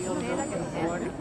予定だけどね。